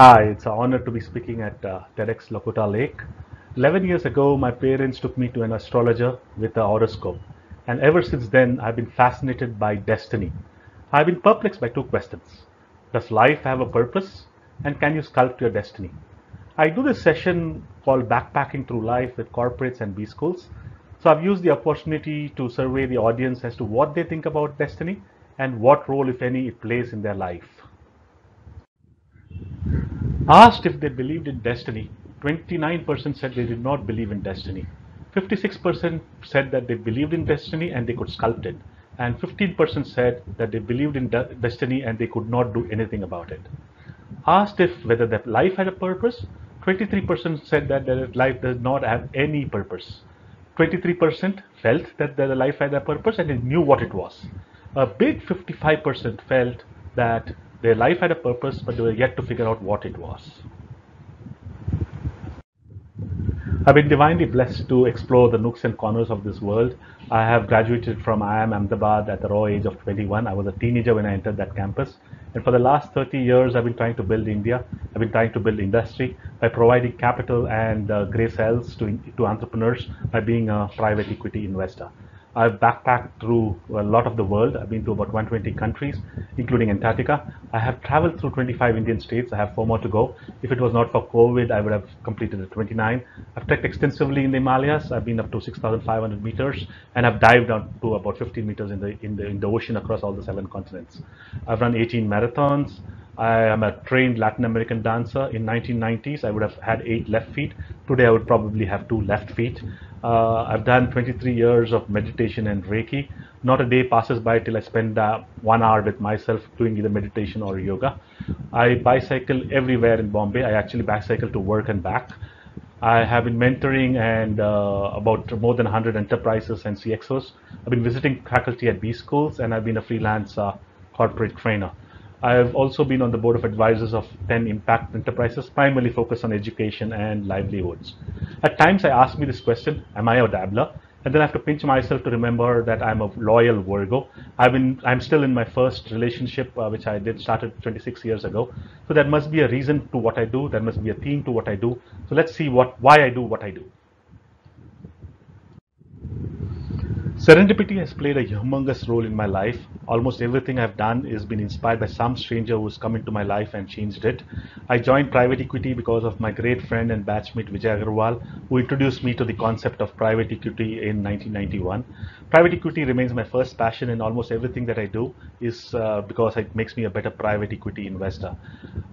Hi, it's an honor to be speaking at uh, TEDx Lakhota Lake. 11 years ago, my parents took me to an astrologer with a horoscope. And ever since then, I've been fascinated by destiny. I've been perplexed by two questions. Does life have a purpose? And can you sculpt your destiny? I do this session called Backpacking Through Life with corporates and B schools. So I've used the opportunity to survey the audience as to what they think about destiny and what role, if any, it plays in their life. Asked if they believed in destiny, 29% said they did not believe in destiny. 56% said that they believed in destiny and they could sculpt it. And 15% said that they believed in de destiny and they could not do anything about it. Asked if whether their life had a purpose, 23% said that their life does not have any purpose. 23% felt that their life had a purpose and they knew what it was. A big 55% felt that their life had a purpose, but they were yet to figure out what it was. I've been divinely blessed to explore the nooks and corners of this world. I have graduated from IIM Ahmedabad at the raw age of 21. I was a teenager when I entered that campus. And for the last 30 years, I've been trying to build India. I've been trying to build industry by providing capital and uh, gray cells to, to entrepreneurs by being a private equity investor. I've backpacked through a lot of the world. I've been to about 120 countries, including Antarctica. I have traveled through 25 Indian states. I have four more to go. If it was not for COVID, I would have completed the 29. I've trekked extensively in the Himalayas. I've been up to 6,500 meters, and I've dived down to about 15 meters in the in the in the ocean across all the seven continents. I've run 18 marathons. I am a trained Latin American dancer. In 1990s, I would have had eight left feet. Today, I would probably have two left feet. Uh, I've done 23 years of meditation and Reiki. Not a day passes by till I spend uh, one hour with myself doing either meditation or yoga. I bicycle everywhere in Bombay. I actually bicycle to work and back. I have been mentoring and uh, about more than 100 enterprises and CXOs. I've been visiting faculty at B schools and I've been a freelance uh, corporate trainer. I've also been on the board of advisors of 10 impact enterprises, primarily focused on education and livelihoods. At times I ask me this question, am I a dabbler? And then I have to pinch myself to remember that I'm a loyal Virgo. I've been, I'm still in my first relationship, uh, which I did started 26 years ago. So there must be a reason to what I do. There must be a theme to what I do. So let's see what, why I do what I do. Serendipity has played a humongous role in my life. Almost everything I've done has been inspired by some stranger who's come into my life and changed it. I joined private equity because of my great friend and batchmate Vijay Agarwal, who introduced me to the concept of private equity in 1991. Private equity remains my first passion, and almost everything that I do is uh, because it makes me a better private equity investor.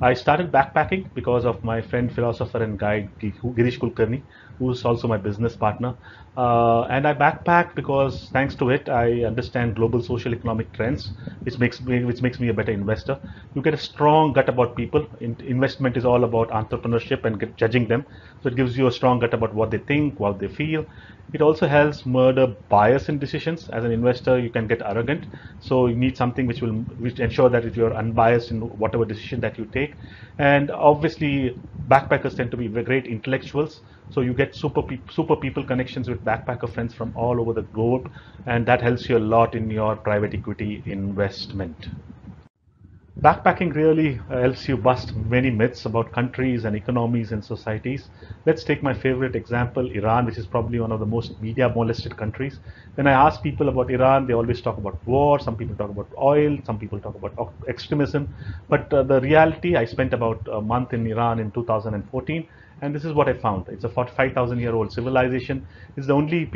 I started backpacking because of my friend, philosopher, and guide Girish Kulkarni, who's also my business partner. Uh, and I backpack because thanks to it, I understand global social economic trends, which makes me which makes me a better investor. You get a strong gut about people. In, investment is all about entrepreneurship and judging them. So it gives you a strong gut about what they think, what they feel. It also helps murder bias in decisions. As an investor, you can get arrogant. So you need something which will which ensure that you're unbiased in whatever decision that you take. And obviously, backpackers tend to be great intellectuals. So you get super pe super people connections with backpacker friends from all over the globe, and that helps you a lot in your private equity investment. Backpacking really uh, helps you bust many myths about countries and economies and societies. Let's take my favorite example, Iran, which is probably one of the most media molested countries. When I ask people about Iran, they always talk about war, some people talk about oil, some people talk about extremism. But uh, the reality, I spent about a month in Iran in 2014 and this is what I found. It's a 45,000 year old civilization. It's the only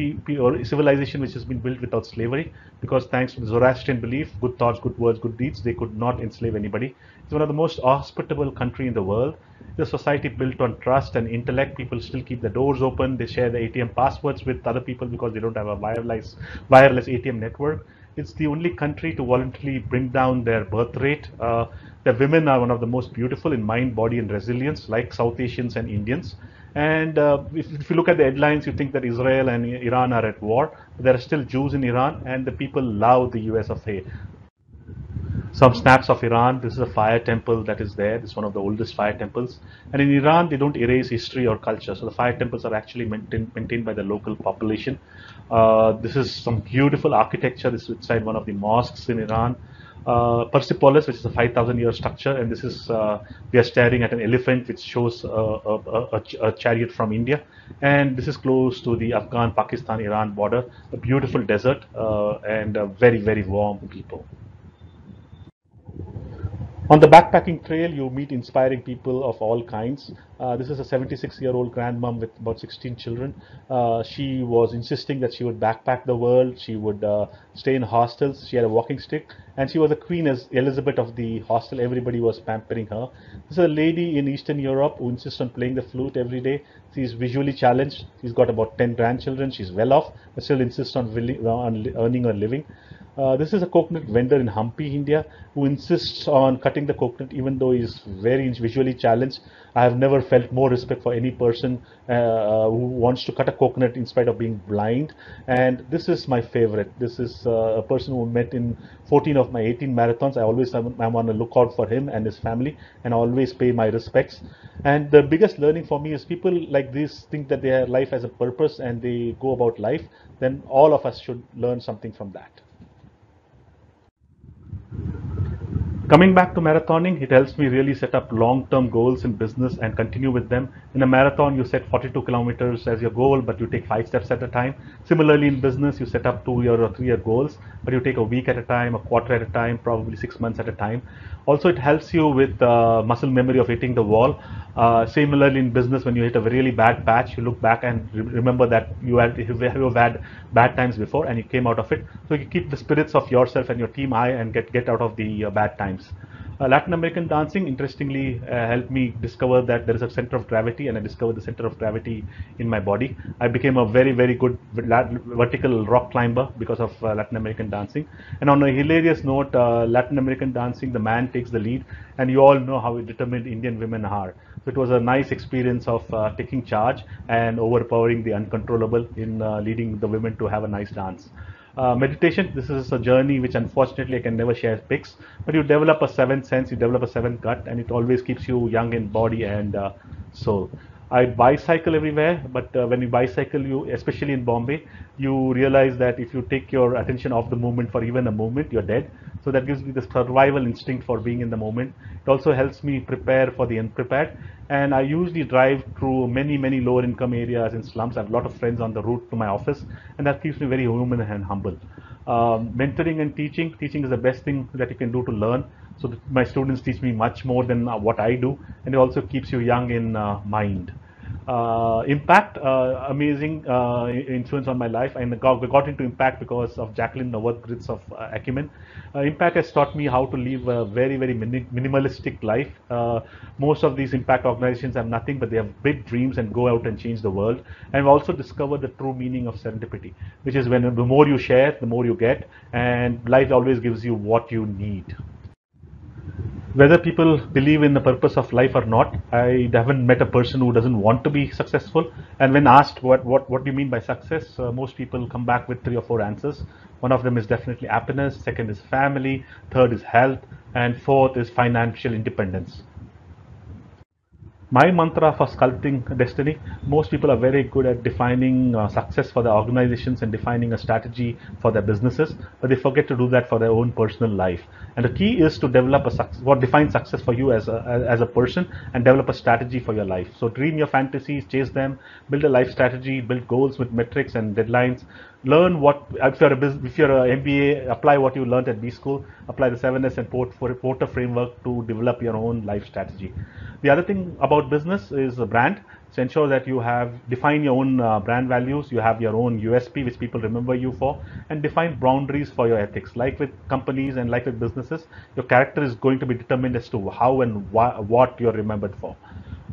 civilization which has been built without slavery because thanks to the Zoroastrian belief, good thoughts, good words, good deeds, they could not enslave anybody. It's one of the most hospitable country in the world. The society built on trust and intellect. People still keep the doors open. They share the ATM passwords with other people because they don't have a wireless, wireless ATM network. It's the only country to voluntarily bring down their birth rate. Uh, the women are one of the most beautiful in mind, body, and resilience, like South Asians and Indians. And uh, if, if, you look at the headlines, you think that Israel and Iran are at war. There are still Jews in Iran, and the people love the US of A. Some snaps of Iran. This is a fire temple that is there. This is one of the oldest fire temples. And in Iran, they don't erase history or culture. So the fire temples are actually maintained, maintained by the local population. Uh, this is some beautiful architecture. This is inside one of the mosques in Iran. uh, Persepolis, which is a 5,000 year structure, and this is uh, we are staring at an elephant, which shows a, a, a, chariot from India, and this is close to the Afghan, Pakistan, Iran border, a beautiful desert uh, and very very warm people. On the backpacking trail, you meet inspiring people of all kinds. Uh, this is a 76 year old grandmom with about 16 children. Uh, she was insisting that she would backpack the world. She would uh, stay in hostels. She had a walking stick and she was a queen as Elizabeth of the hostel. Everybody was pampering her. This is a lady in Eastern Europe who insists on playing the flute every day. She's visually challenged. She's got about 10 grandchildren. She's well off, but still insists on, on earning a living. Uh, this is a coconut vendor in Hampi, India, who insists on cutting the coconut even though he's very visually challenged. I have never felt more respect for any person uh, uh, who wants to cut a coconut in spite of being blind. And this is my favorite. This is uh, a person who met in 14 of my 18 marathons. I always am, I'm on the lookout for him and his family and always pay my respects. And the biggest learning for me is people like this think that their life has a purpose and they go about life. Then all of us should learn something from that. Coming back to marathoning, it helps me really set up long-term goals in business and continue with them. In a marathon, you set 42 kilometers as your goal, but you take five steps at a time. Similarly, in business, you set up two-year or three-year goals, but you take a week at a time, a quarter at a time, probably six months at a time. Also, it helps you with uh, muscle memory of hitting the wall. Uh, similarly, in business, when you hit a really bad patch, you look back and re remember that you had you have had bad times before and you came out of it. So you keep the spirits of yourself and your team high and get get out of the uh, bad times. Uh, Latin American dancing interestingly uh, helped me discover that there is a center of gravity and I discovered the center of gravity in my body. I became a very very good vertical rock climber because of uh, Latin American dancing and on a hilarious note uh, Latin American dancing the man takes the lead and you all know how determined Indian women are. So it was a nice experience of uh, taking charge and overpowering the uncontrollable in uh, leading the women to have a nice dance. Uh, meditation, this is a journey which unfortunately I can never share pics, but you develop a seventh sense, you develop a seventh gut, and it always keeps you young in body and uh, soul. I bicycle everywhere, but uh, when you bicycle, you especially in Bombay, you realize that if you take your attention off the moment for even a moment, you're dead. So that gives me the survival instinct for being in the moment. It also helps me prepare for the unprepared. And I usually drive through many, many lower income areas in slums. I have a lot of friends on the route to my office, and that keeps me very human and humble. Um, mentoring and teaching, teaching is the best thing that you can do to learn. So my students teach me much more than uh, what I do, and it also keeps you young in uh, mind uh, impact, uh, amazing uh, influence on my life. And got, got into impact because of Jacqueline Novogratz of uh, Acumen. Uh, impact has taught me how to live a very, very mini minimalistic life. Uh, most of these impact organizations have nothing, but they have big dreams and go out and change the world. And also discovered the true meaning of serendipity, which is when the more you share, the more you get, and life always gives you what you need whether people believe in the purpose of life or not, I haven't met a person who doesn't want to be successful. And when asked what what what do you mean by success, uh, most people come back with three or four answers. One of them is definitely happiness. Second is family. Third is health, and fourth is financial independence my mantra for sculpting destiny most people are very good at defining uh, success for their organizations and defining a strategy for their businesses but they forget to do that for their own personal life. And the key is to develop a success what defines success for you as a as a person and develop a strategy for your life. So dream your fantasies chase them build a life strategy build goals with metrics and deadlines learn what if you're a if you're a MBA, apply what you learned at B school, apply the 7S and Porter framework to develop your own life strategy. The other thing about business is a brand. So ensure that you have define your own uh, brand values, you have your own USP which people remember you for, and define boundaries for your ethics. Like with companies and like with businesses, your character is going to be determined as to how and wh what you're remembered for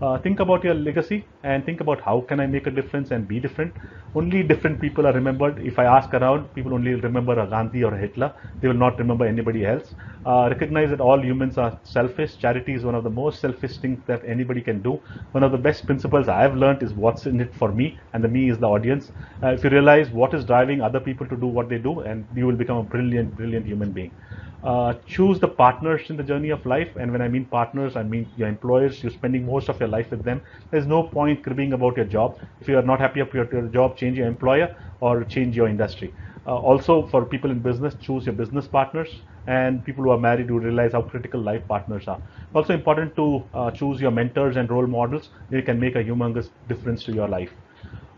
uh, think about your legacy and think about how can I make a difference and be different. Only different people are remembered. If I ask around, people only remember a Gandhi or a Hitler. They will not remember anybody else. Uh, recognize that all humans are selfish. Charity is one of the most selfish things that anybody can do. One of the best principles I have learned is what's in it for me, and the me is the audience. Uh, if you realize what is driving other people to do what they do, and you will become a brilliant, brilliant human being. Uh, choose the partners in the journey of life and when I mean partners I mean your employers you're spending most of your life with them there's no point cribbing about your job if you are not happy your, your job change your employer or change your industry uh, also for people in business choose your business partners and people who are married who realize how critical life partners are. Also important to uh, choose your mentors and role models. They can make a humongous difference to your life.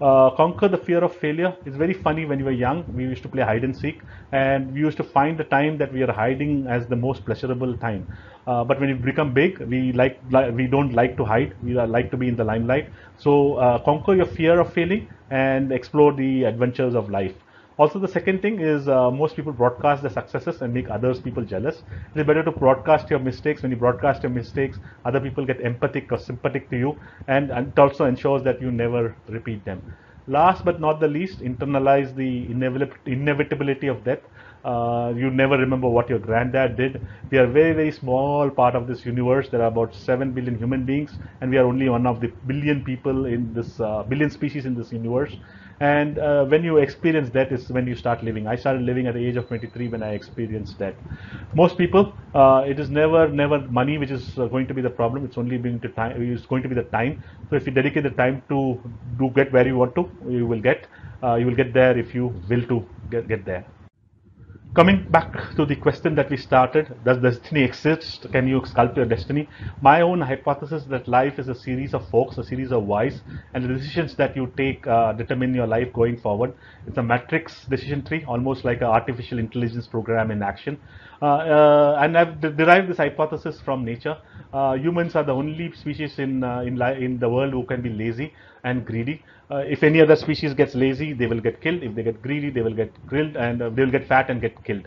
Uh, conquer the fear of failure. It's very funny when you were young. We used to play hide and seek, and we used to find the time that we are hiding as the most pleasurable time. Uh, but when we become big, we like, like, we don't like to hide. We like to be in the limelight. So uh, conquer your fear of failing and explore the adventures of life. Also, the second thing is uh, most people broadcast their successes and make others people jealous. It is better to broadcast your mistakes. When you broadcast your mistakes, other people get empathic or sympathetic to you, and, and it also ensures that you never repeat them. Last but not the least, internalize the inevitability of death. Uh, you never remember what your granddad did. We are very, very small part of this universe. There are about 7 billion human beings, and we are only one of the billion people in this, uh, billion species in this universe. And uh, when you experience that is when you start living. I started living at the age of 23 when I experienced that. Most people, uh, it is never, never money which is uh, going to be the problem. It's only being to time. It's going to be the time. So if you dedicate the time to do get where you want to, you will get. Uh, you will get there if you will to get, get there coming back to the question that we started, does destiny exist? Can you sculpt your destiny? My own hypothesis that life is a series of forks, a series of whys, and the decisions that you take uh, determine your life going forward. It's a matrix decision tree, almost like an artificial intelligence program in action. Uh, uh, and I've derived this hypothesis from nature. Uh, humans are the only species in in, in the world who can be lazy and greedy. if any other species gets lazy, they will get killed. If they get greedy, they will get grilled and they will get fat and get killed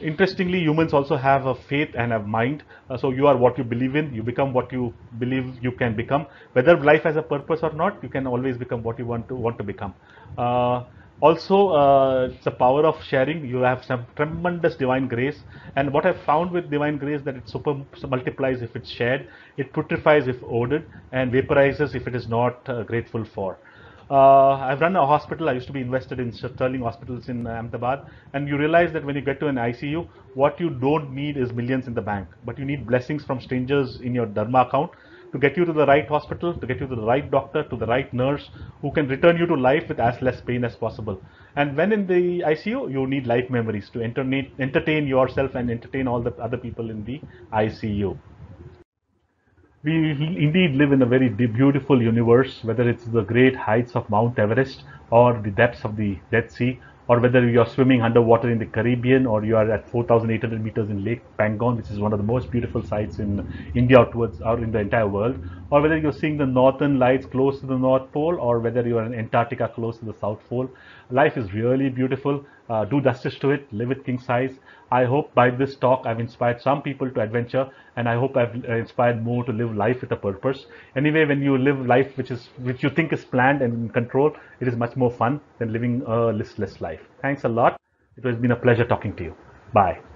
interestingly humans also have a faith and a mind uh, so you are what you believe in you become what you believe you can become whether life has a purpose or not you can always become what you want to want to become uh, also uh, the power of sharing you have some tremendous divine grace. And what i found with divine grace that it super multiplies if it's shared it putrefies if ordered and vaporizes if it is not uh, grateful for. Uh, I've run a hospital. I used to be invested in Sterling hospitals in Ahmedabad, and you realize that when you get to an ICU, what you don't need is millions in the bank, but you need blessings from strangers in your Dharma account to get you to the right hospital, to get you to the right doctor, to the right nurse who can return you to life with as less pain as possible. And when in the ICU, you need life memories to entertain yourself and entertain all the other people in the ICU. We indeed live in a very beautiful universe, whether it's the great heights of Mount Everest or the depths of the Dead Sea or whether you are swimming underwater in the Caribbean or you are at 4,800 meters in Lake Pangong, which is one of the most beautiful sites in India towards or in the entire world, or whether you're seeing the northern lights close to the North Pole or whether you are in Antarctica close to the South Pole. Life is really beautiful. Uh, do justice to it. Live with king size. I hope by this talk I've inspired some people to adventure and I hope I've uh, inspired more to live life with a purpose. Anyway, when you live life which is which you think is planned and in control, it is much more fun than living a listless life. Thanks a lot. It has been a pleasure talking to you. Bye.